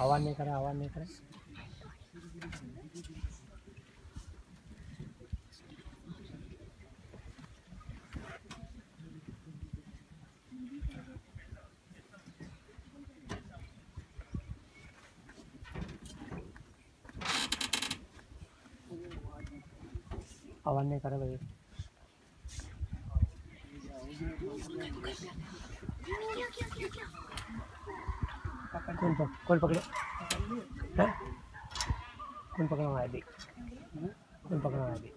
आवाज़ नहीं करे आवाज़ नहीं करे आवाज़ नहीं करे भाई। कौन पक, कौन पकड़े हैं? कौन पकड़ा हुआ है अभी कौन पकड़ा हुआ है अभी